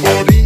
body